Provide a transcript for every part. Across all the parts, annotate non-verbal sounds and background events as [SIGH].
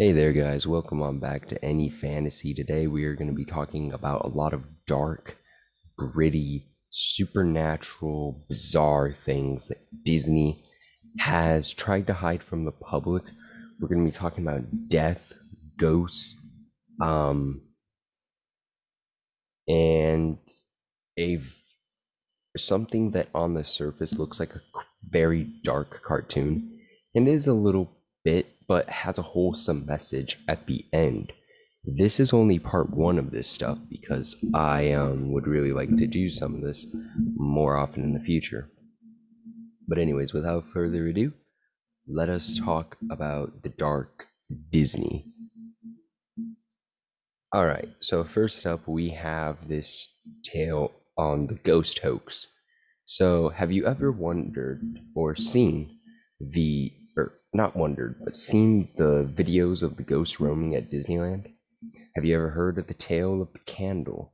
Hey there, guys. Welcome on back to AnyFantasy. Today, we are going to be talking about a lot of dark, gritty, supernatural, bizarre things that Disney has tried to hide from the public. We're going to be talking about death, ghosts, um, and a something that on the surface looks like a very dark cartoon and is a little bit but has a wholesome message at the end. This is only part one of this stuff because i um, would really like to do some of this more often in the future. But anyways without further ado let us talk about the dark disney. All right so first up we have this tale on the ghost hoax. So, have you ever wondered or seen the, not wondered, but seen the videos of the ghosts roaming at Disneyland? Have you ever heard of the tale of the candle?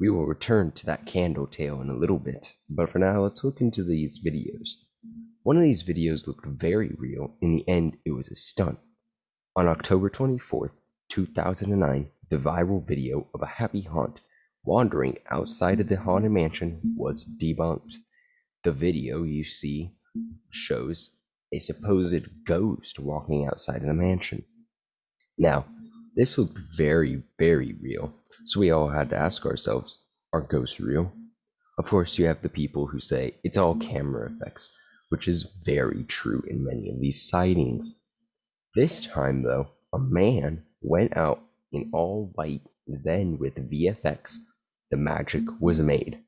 We will return to that candle tale in a little bit, but for now, let's look into these videos. One of these videos looked very real. In the end, it was a stunt. On October 24th, 2009, the viral video of a happy haunt wandering outside of the Haunted Mansion was debunked. The video you see shows a supposed ghost walking outside of the mansion. Now, this looked very, very real, so we all had to ask ourselves are ghosts real? Of course, you have the people who say it's all camera effects, which is very true in many of these sightings. This time, though, a man went out in all white, then with VFX the magic was made.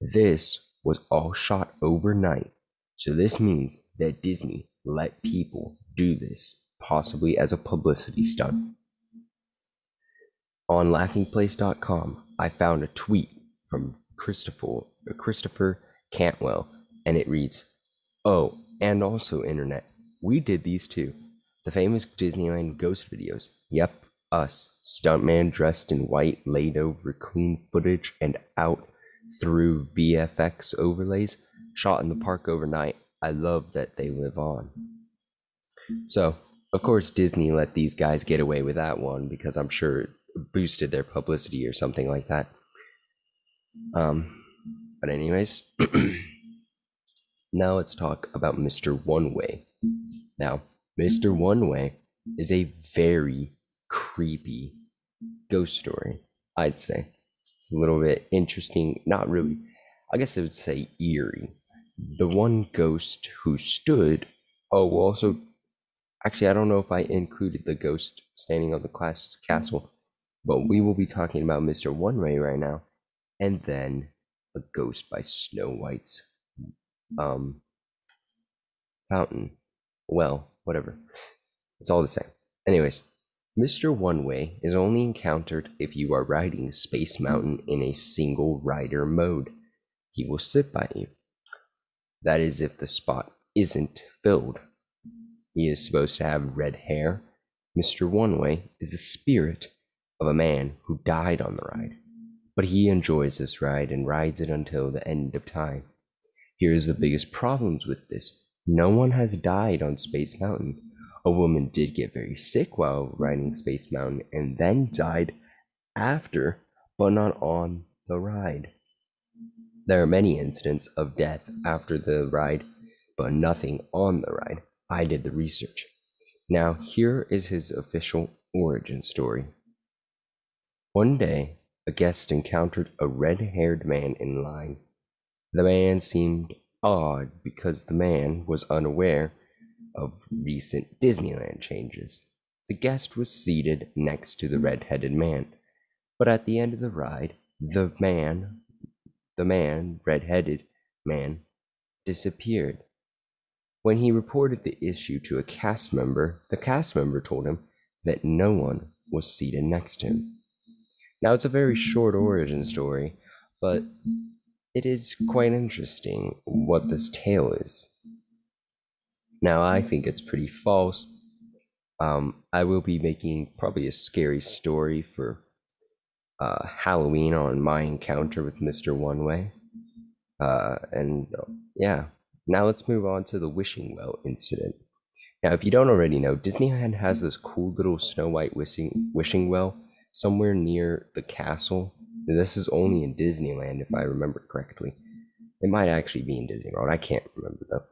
This was all shot overnight, so this means that Disney let people do this, possibly as a publicity stunt. On laughingplace.com, I found a tweet from Christopher, Christopher Cantwell, and it reads, Oh, and also, internet, we did these too. The famous Disneyland ghost videos. Yep, us, stuntman dressed in white, laid over clean footage and out through VFX overlays, shot in the park overnight. I love that they live on. So, of course, Disney let these guys get away with that one because I'm sure it boosted their publicity or something like that. Um, but anyways, [CLEARS THROAT] now let's talk about Mr. One Way. Now, Mr. One Way is a very creepy ghost story, I'd say. It's a little bit interesting, not really. I guess I would say eerie. The one ghost who stood, oh, well, also, actually, I don't know if I included the ghost standing on the class castle, but we will be talking about Mr. One Way right now, and then a ghost by Snow White's um, fountain. Well, whatever. It's all the same. Anyways, Mr. One Way is only encountered if you are riding Space Mountain in a single rider mode. He will sit by you. That is if the spot isn't filled. He is supposed to have red hair. Mr. One Way is the spirit of a man who died on the ride, but he enjoys this ride and rides it until the end of time. Here's the biggest problems with this no one has died on Space Mountain a woman did get very sick while riding Space Mountain and then died after, but not on the ride. There are many incidents of death after the ride, but nothing on the ride. I did the research. Now, here is his official origin story. One day, a guest encountered a red haired man in line. The man seemed odd because the man was unaware of recent Disneyland changes. The guest was seated next to the red-headed man, but at the end of the ride, the man, the man, red-headed man, disappeared. When he reported the issue to a cast member, the cast member told him that no one was seated next to him. Now, it's a very short origin story, but it is quite interesting what this tale is. Now, I think it's pretty false. Um, I will be making probably a scary story for uh, Halloween on my encounter with Mr. One Way. Uh, and uh, yeah, now let's move on to the Wishing Well incident. Now, if you don't already know, Disneyland has this cool little Snow White wishing, wishing well somewhere near the castle. This is only in Disneyland, if I remember correctly. It might actually be in Disney World. I can't remember though.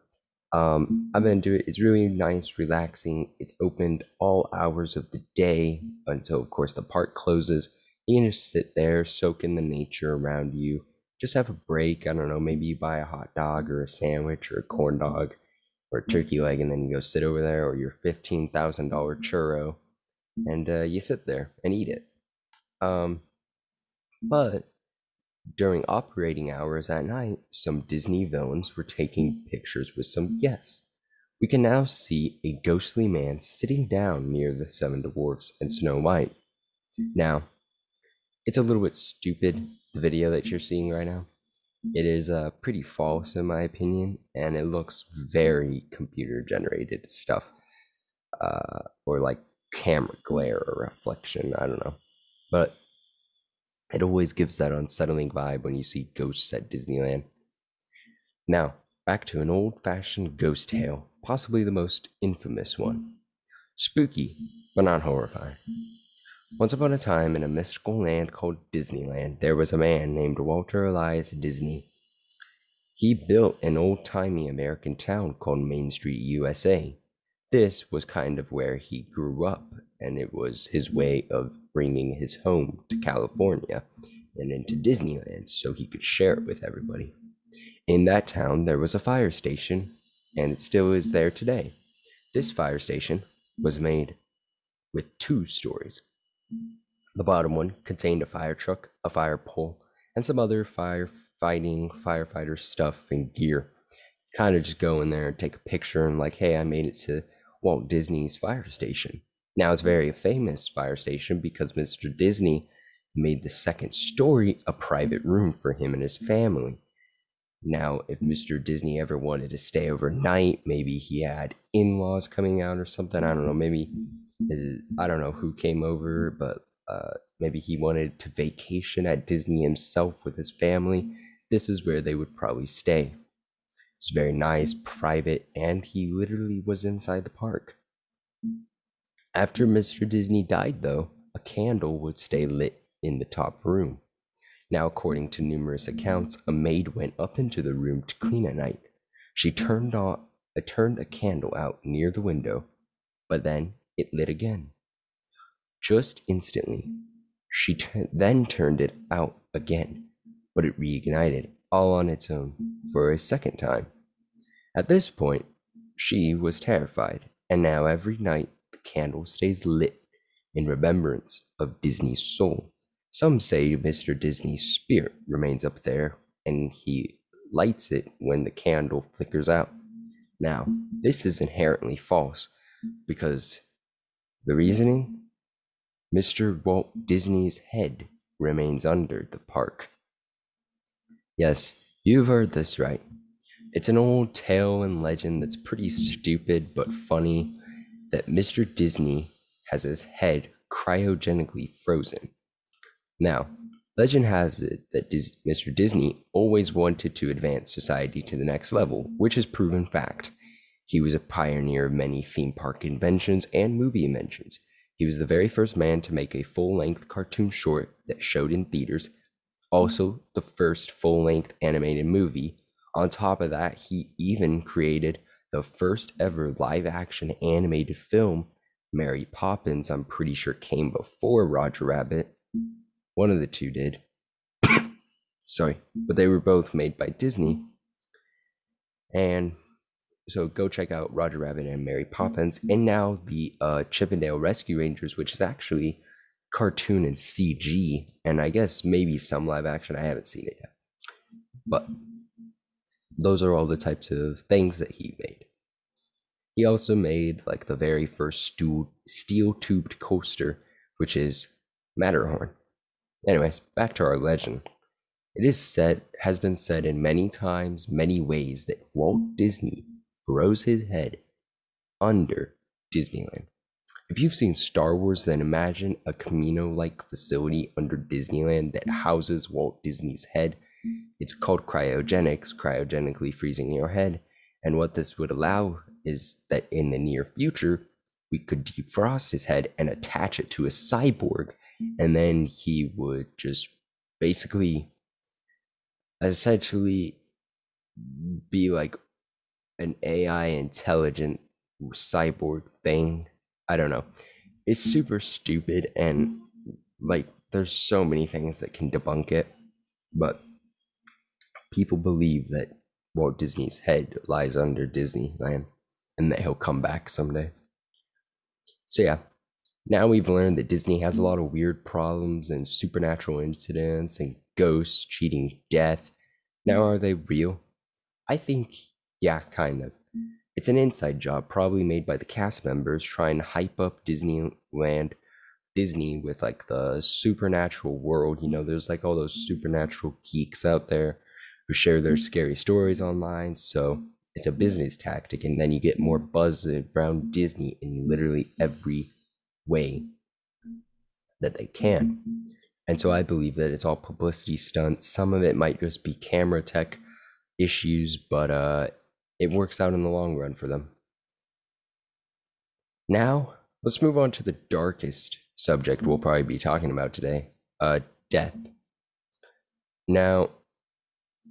Um, I've been to it. It's really nice, relaxing. It's opened all hours of the day until, of course, the park closes. You can just sit there, soak in the nature around you. Just have a break. I don't know. Maybe you buy a hot dog or a sandwich or a corn dog or a turkey leg, and then you go sit over there, or your fifteen thousand dollar churro, and uh, you sit there and eat it. Um, but during operating hours at night, some Disney villains were taking pictures with some guests. We can now see a ghostly man sitting down near the seven dwarfs and Snow White. Now, it's a little bit stupid, the video that you're seeing right now. It is uh, pretty false, in my opinion, and it looks very computer generated stuff. Uh, or like camera glare or reflection, I don't know. But it always gives that unsettling vibe when you see ghosts at Disneyland. Now, back to an old fashioned ghost mm. tale, possibly the most infamous one. Mm. Spooky, but not horrifying. Once upon a time, in a mystical land called Disneyland, there was a man named Walter Elias Disney. He built an old timey American town called Main Street, USA. This was kind of where he grew up, and it was his way of bringing his home to California and into Disneyland so he could share it with everybody. In that town, there was a fire station, and it still is there today. This fire station was made with two stories. The bottom one contained a fire truck, a fire pole, and some other firefighting firefighter stuff and gear. Kind of just go in there and take a picture and, like, hey, I made it to Walt Disney's fire station. Now, it's very famous fire station because Mr. Disney made the second story a private room for him and his family. Now, if Mr. Disney ever wanted to stay overnight, maybe he had in laws coming out or something. I don't know. Maybe, I don't know who came over, but uh, maybe he wanted to vacation at Disney himself with his family. This is where they would probably stay. It's very nice, private, and he literally was inside the park. After Mr. Disney died, though, a candle would stay lit in the top room. Now, according to numerous accounts, a maid went up into the room to clean at night. She turned on, uh, turned a candle out near the window, but then it lit again. Just instantly, she t- then turned it out again, but it reignited all on its own for a second time. At this point, she was terrified, and now every night candle stays lit in remembrance of Disney's soul. Some say Mr. Disney's spirit remains up there and he lights it when the candle flickers out. Now, this is inherently false because the reasoning Mr. Walt Disney's head remains under the park. Yes, you've heard this right. It's an old tale and legend that's pretty stupid but funny that Mr. Disney has his head cryogenically frozen. Now, legend has it that Dis- Mr. Disney always wanted to advance society to the next level, which is proven fact. He was a pioneer of many theme park inventions and movie inventions. He was the very first man to make a full length cartoon short that showed in theaters, also, the first full length animated movie. On top of that, he even created the first ever live action animated film, Mary Poppins, I'm pretty sure came before Roger Rabbit. One of the two did. [COUGHS] Sorry, but they were both made by Disney. And so go check out Roger Rabbit and Mary Poppins. And now the uh, Chip 'n Dale Rescue Rangers, which is actually cartoon and CG, and I guess maybe some live action. I haven't seen it yet. But those are all the types of things that he made. He also made like the very first steel tubed coaster, which is Matterhorn. Anyways, back to our legend. It is said, has been said in many times, many ways that Walt Disney froze his head under Disneyland. If you've seen Star Wars, then imagine a Kamino like facility under Disneyland that houses Walt Disney's head it's called cryogenics, cryogenically freezing your head. And what this would allow is that in the near future, we could defrost his head and attach it to a cyborg, and then he would just basically, essentially, be like an AI intelligent cyborg thing. I don't know. It's super stupid and like there's so many things that can debunk it, but people believe that Walt Disney's head lies under Disneyland and that he'll come back someday. So yeah, now we've learned that Disney has a lot of weird problems and supernatural incidents and ghosts, cheating death. Now are they real? I think yeah, kind of. It's an inside job probably made by the cast members trying to hype up Disneyland Disney with like the supernatural world. You know, there's like all those supernatural geeks out there who share their scary stories online. So it's a business tactic, and then you get more buzz around Disney in literally every way that they can. And so I believe that it's all publicity stunts. Some of it might just be camera tech issues, but uh, it works out in the long run for them. Now, let's move on to the darkest subject we'll probably be talking about today uh, death. Now,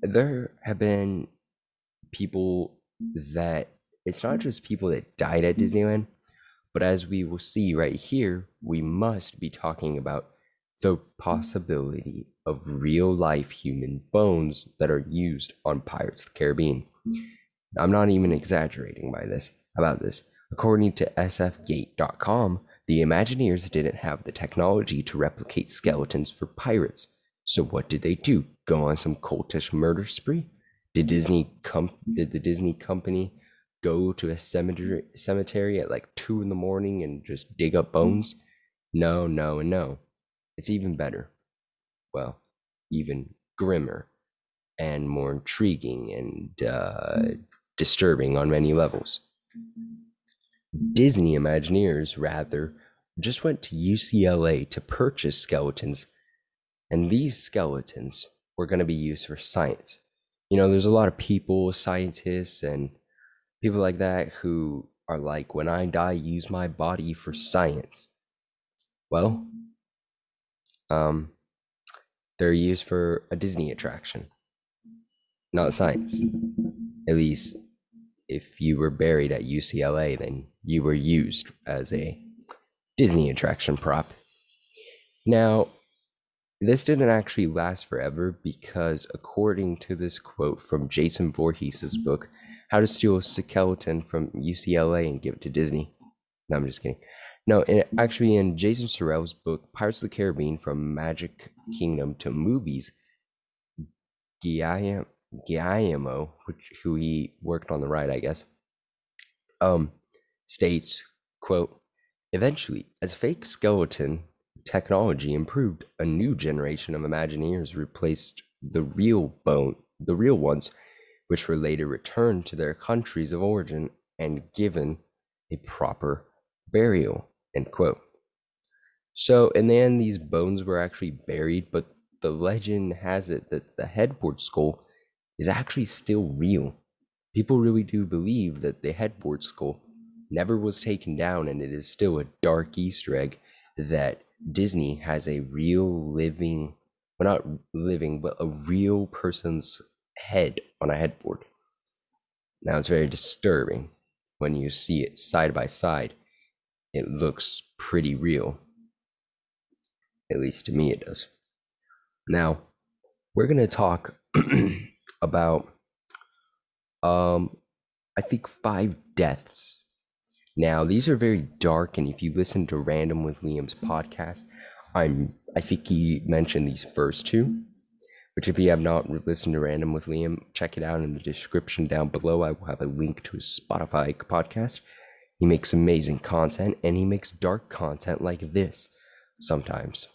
there have been people that it's not mm. just people that died at mm. Disneyland, but as we will see right here, we must be talking about the mm. possibility of real life human bones that are used on Pirates of the Caribbean. I'm not even exaggerating by this about this. According to sfgate.com, the Imagineers didn't have the technology to replicate skeletons for pirates. So what did they do? Go on some cultish murder spree? Did Disney com- did the Disney company go to a cemetery cemetery at like two in the morning and just dig up bones? No, no, and no. It's even better. Well, even grimmer and more intriguing and uh, disturbing on many levels. Disney Imagineers, rather, just went to UCLA to purchase skeletons, and these skeletons were going to be used for science. You know, there's a lot of people, scientists, and people like that who are like, when I die, use my body for science. Well, um, they're used for a Disney attraction, not science. At least if you were buried at UCLA, then you were used as a Disney attraction prop. Now, this didn't actually last forever because, according to this quote from Jason Voorhees' book, How to Steal a Skeleton from UCLA and Give It to Disney. No, I'm just kidding. No, in, actually, in Jason Surrell's book, Pirates of the Caribbean From Magic Kingdom to Movies, Guillermo, which who he worked on the ride, I guess, um, states, quote, Eventually, as fake skeleton technology improved, a new generation of Imagineers replaced the real bone, the real ones, which were later returned to their countries of origin and given a proper burial. End quote. So in the end, these bones were actually buried, but the legend has it that the headboard skull is actually still real. People really do believe that the headboard skull never was taken down, and it is still a dark Easter egg that Disney has a real living, well, not living, but a real person's head on a headboard. Now, it's very disturbing when you see it side by side. It looks pretty real. At least to me, it does. Now, we're going to talk [CLEARS THROAT] about, um, I think, five deaths now, these are very dark, and if you listen to Random with Liam's podcast, I'm I think he mentioned these first two. Which, if you have not listened to Random with Liam, check it out in the description down below. I will have a link to his Spotify podcast. He makes amazing content, and he makes dark content like this sometimes.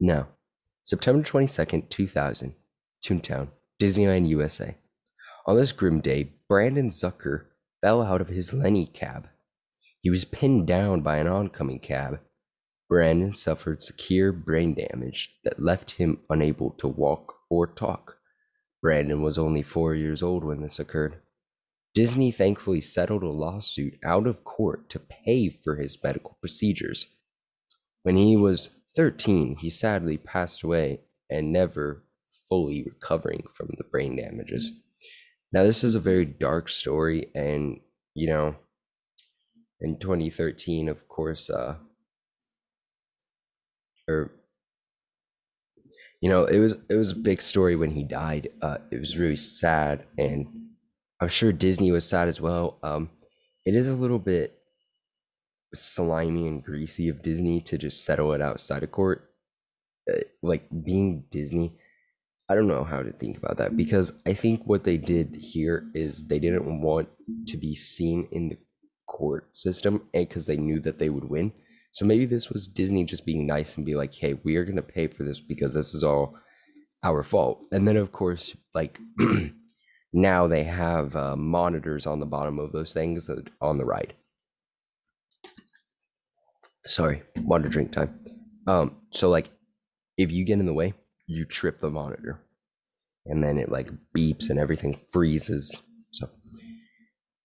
Now, September 22nd, 2000, Toontown, Disneyland, USA. On this grim day, Brandon Zucker fell out of his Lenny cab. He was pinned down by an oncoming cab. Brandon suffered severe brain damage that left him unable to walk or talk. Brandon was only four years old when this occurred. Disney thankfully settled a lawsuit out of court to pay for his medical procedures. When he was 13, he sadly passed away and never fully recovering from the brain damages. Now, this is a very dark story, and you know, in 2013, of course, uh, or you know, it was it was a big story when he died. Uh, it was really sad, and I'm sure Disney was sad as well. Um, it is a little bit slimy and greasy of Disney to just settle it outside of court. Uh, like being Disney, I don't know how to think about that because I think what they did here is they didn't want to be seen in the court system because they knew that they would win. So maybe this was Disney just being nice and be like, hey, we are going to pay for this because this is all our fault. And then, of course, like [CLEARS THROAT] now they have uh, monitors on the bottom of those things on the ride. Sorry, water drink time. Um, so like if you get in the way, you trip the monitor and then it like beeps and everything freezes. So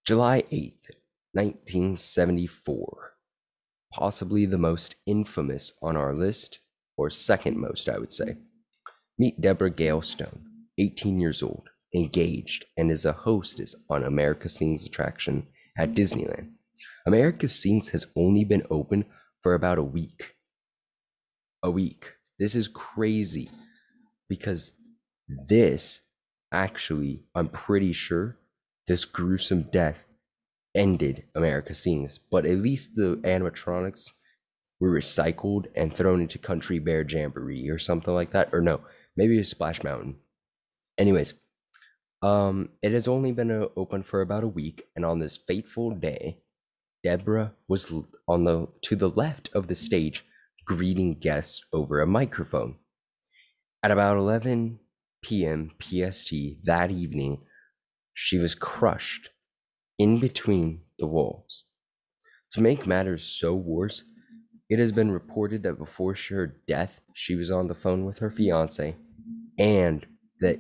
July 8th, 1974 possibly the most infamous on our list, or second most, I would say. Meet Deborah Gail Stone, 18 years old, engaged, and is a hostess on America Sings attraction at Disneyland. America Sings has only been open for about a week. A week. This is crazy because this actually, I'm pretty sure, this gruesome death ended America's Sings, but at least the animatronics were recycled and thrown into Country Bear Jamboree or something like that. Or no, maybe it Splash Mountain. Anyways, um, it has only been uh, open for about a week, and on this fateful day, Deborah was on the to the left of the stage, greeting guests over a microphone. At about 11 p.m. PST that evening, she was crushed in between the walls. To make matters so worse, it has been reported that before her death, she was on the phone with her fiance and that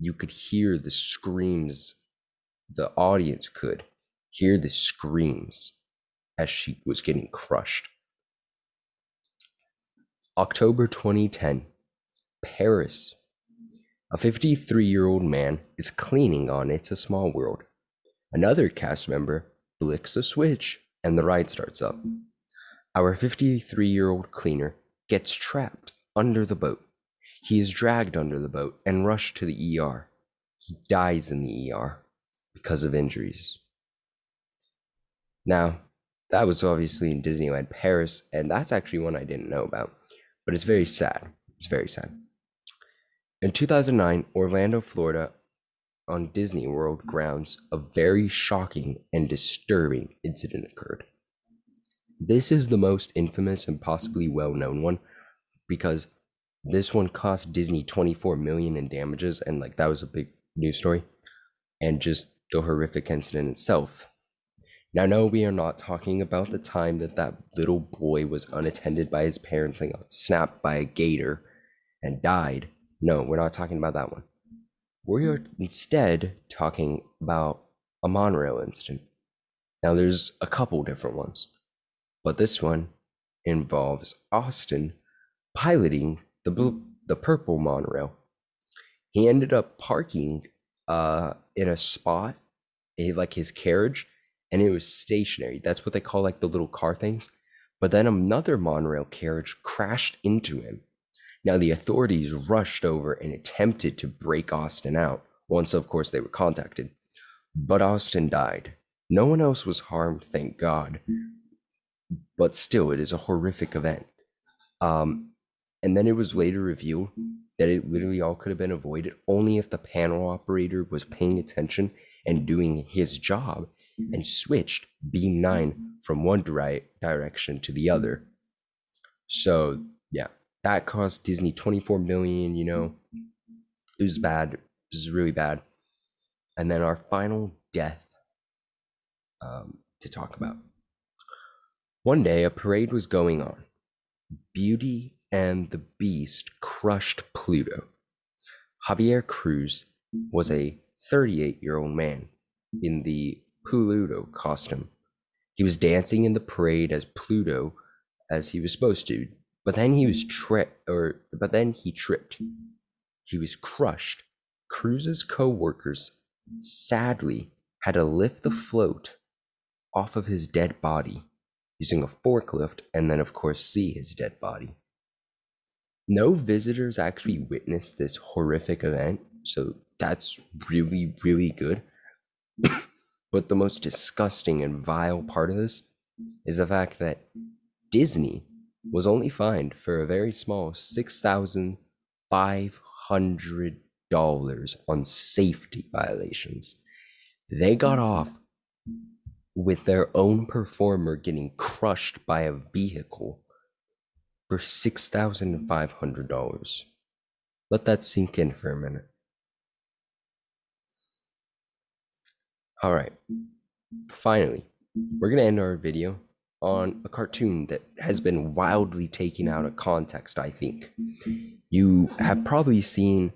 you could hear the screams, the audience could hear the screams as she was getting crushed. October 2010, Paris. A 53 year old man is cleaning on It's a Small World. Another cast member flicks a switch and the ride starts up. Our 53 year old cleaner gets trapped under the boat. He is dragged under the boat and rushed to the ER. He dies in the ER because of injuries. Now, that was obviously in Disneyland Paris, and that's actually one I didn't know about, but it's very sad. It's very sad. In 2009, Orlando, Florida on Disney World grounds, a very shocking and disturbing incident occurred. This is the most infamous and possibly well known one because this one cost Disney 24 million in damages and like that was a big news story and just the horrific incident itself. Now no we are not talking about the time that that little boy was unattended by his parents and got snapped by a gator and died. No, we're not talking about that one. We are instead talking about a monorail incident. Now, there's a couple different ones, but this one involves Austin piloting the blue, the purple monorail. He ended up parking uh, in a spot, a, like his carriage, and it was stationary. That's what they call like the little car things. But then another monorail carriage crashed into him now, the authorities rushed over and attempted to break Austin out, once, of course, they were contacted. But Austin died. No one else was harmed, thank God. But still, it is a horrific event. Um, and then it was later revealed that it literally all could have been avoided only if the panel operator was paying attention and doing his job and switched beam 9 from one di- direction to the other. So, that cost Disney 24 million, you know. It was bad. It was really bad. And then our final death um, to talk about. One day, a parade was going on. Beauty and the Beast crushed Pluto. Javier Cruz was a 38 year old man. in the Pluto costume. He was dancing in the parade as Pluto as he was supposed to, but then he was tripped or but then he tripped. He was crushed. Cruz's co-workers sadly had to lift the float off of his dead body using a forklift and then of course see his dead body. No visitors actually witnessed this horrific event, so that's really really good. [COUGHS] but the most disgusting and vile part of this is the fact that Disney was only fined for a very small $6,500 on safety violations. They got off with their own performer getting crushed by a vehicle for $6,500. Let that sink in for a minute. All right. Finally, we're going to end our video on a cartoon that has been wildly taken out of context, I think. You have probably seen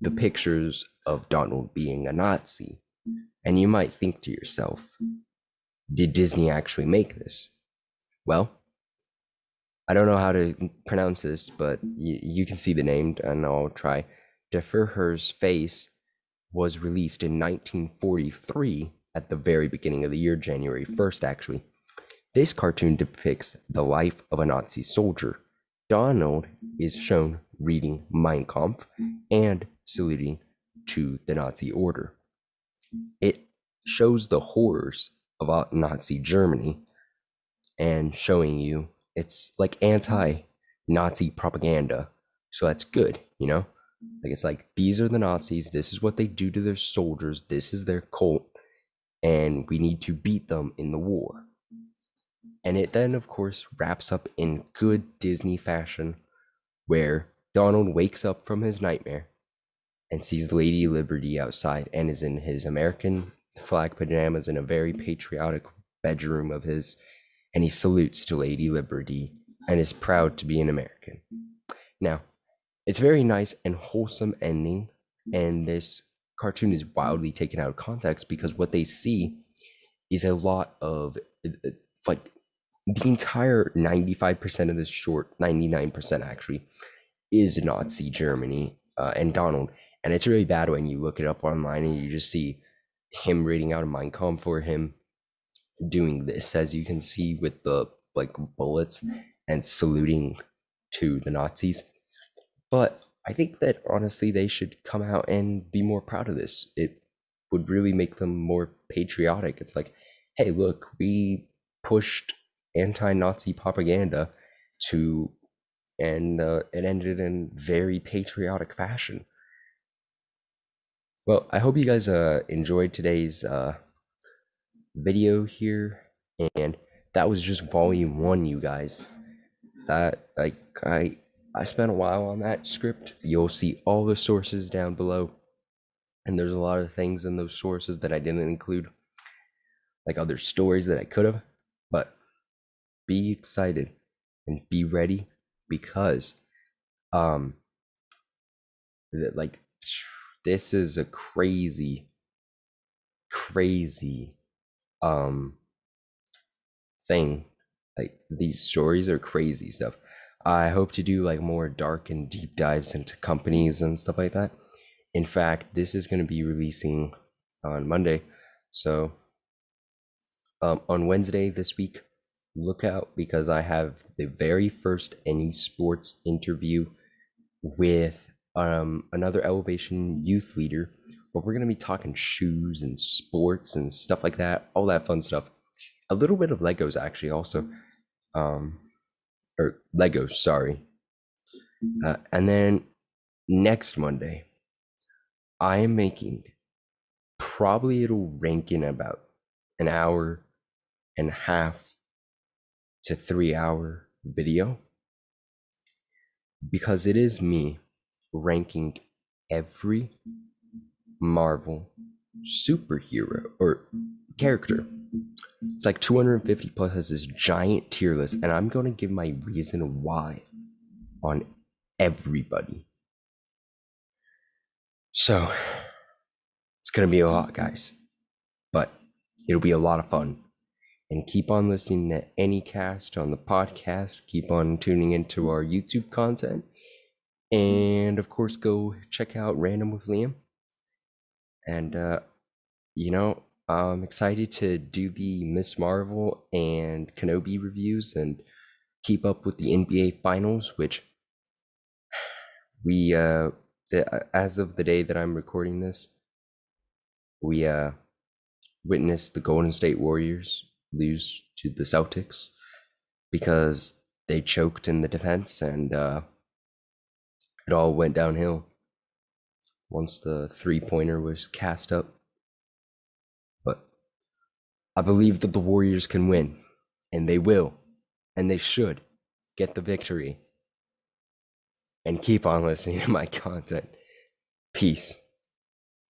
the pictures of Donald being a Nazi, and you might think to yourself, did Disney actually make this? Well, I don't know how to pronounce this, but you, you can see the name, and I'll try. Der Fuhrer's face was released in 1943 at the very beginning of the year, January 1st, actually. This cartoon depicts the life of a Nazi soldier. Donald is shown reading Mein Kampf and saluting to the Nazi order. It shows the horrors of Nazi Germany and showing you it's like anti Nazi propaganda. So that's good, you know? Like it's like these are the Nazis, this is what they do to their soldiers, this is their cult, and we need to beat them in the war. And it then, of course, wraps up in good Disney fashion, where Donald wakes up from his nightmare and sees Lady Liberty outside and is in his American flag pajamas in a very patriotic bedroom of his, and he salutes to Lady Liberty and is proud to be an American. Now, it's very nice and wholesome ending, and this cartoon is wildly taken out of context because what they see is a lot of like the entire 95% of this short 99% actually is nazi germany uh, and donald. And it's really bad when you look it up online and you just see him reading out a Mein Kampf for him doing this as you can see with the like bullets and saluting to the nazis. But i think that honestly they should come out and be more proud of this. It would really make them more patriotic. It's like hey look we pushed anti-Nazi propaganda to, and uh, it ended in very patriotic fashion. Well, I hope you guys uh, enjoyed today's uh, video here, and that was just volume one, you guys. That like I I spent a while on that script. You'll see all the sources down below, and there's a lot of things in those sources that I didn't include, like other stories that I could have. But be excited and be ready because um like this is a crazy crazy um thing. Like these stories are crazy stuff. I hope to do like more dark and deep dives into companies and stuff like that. In fact this is going to be releasing on monday. So um, on wednesday this week look out because I have the very first any sports interview with um, another elevation youth leader but we're going to be talking shoes and sports and stuff like that all that fun stuff. A little bit of legos actually also. Um or legos sorry. Uh, and then next monday i am making probably it'll rank in about an hour and a half to three hour video because it is me ranking every Marvel superhero or character. It's like 250 plus has this giant tier list, and I'm going to give my reason why on everybody. So it's going to be a lot, guys. but it'll be a lot of fun. And keep on listening to AnyCast on the podcast. Keep on tuning into our YouTube content. And of course, go check out Random with Liam. And, uh, you know, I'm excited to do the Miss Marvel and Kenobi reviews and keep up with the NBA Finals, which [SIGHS] we, uh, as of the day that I'm recording this, we, uh, witnessed the Golden State Warriors lose to the Celtics because they choked in the defense and uh, it all went downhill once the three pointer was cast up. But I believe that the Warriors can win, and they will, and they should get the victory. And keep on listening to my [LAUGHS] content. Peace.